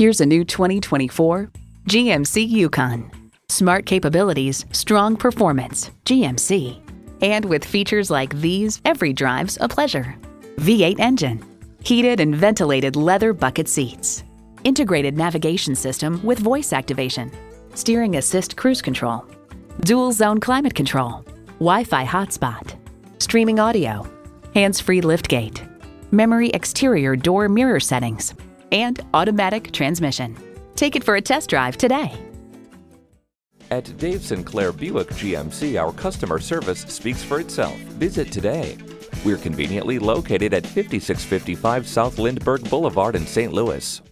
Here's a new 2024 GMC Yukon. Smart capabilities, strong performance, GMC. And with features like these, every drive's a pleasure. V8 engine, heated and ventilated leather bucket seats, integrated navigation system with voice activation, steering assist cruise control, dual zone climate control, Wi Fi hotspot, streaming audio, hands free liftgate, memory exterior door mirror settings, and automatic transmission. Take it for a test drive today. At Dave Sinclair Buick GMC, our customer service speaks for itself. Visit today. We're conveniently located at 5655 South Lindbergh Boulevard in St. Louis.